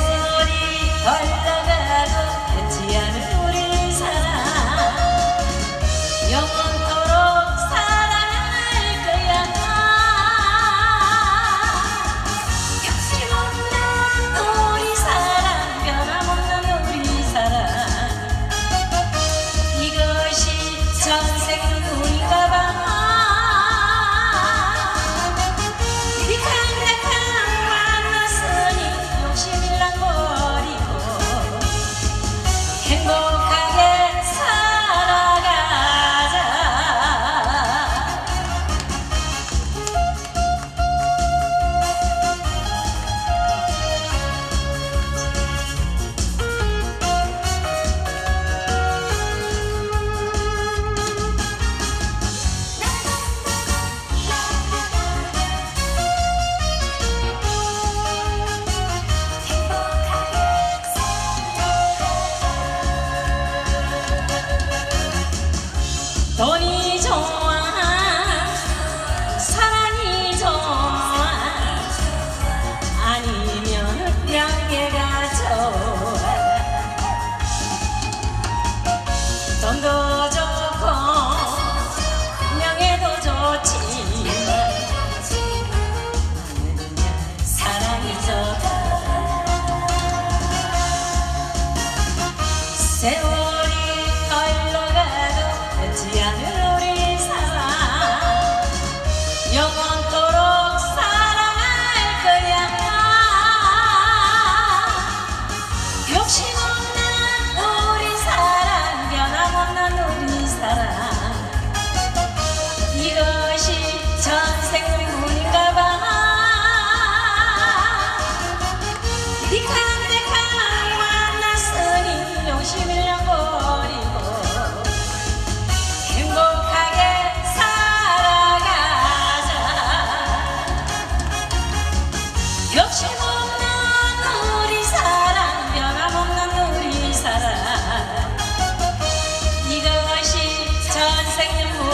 は花が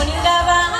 Comunidad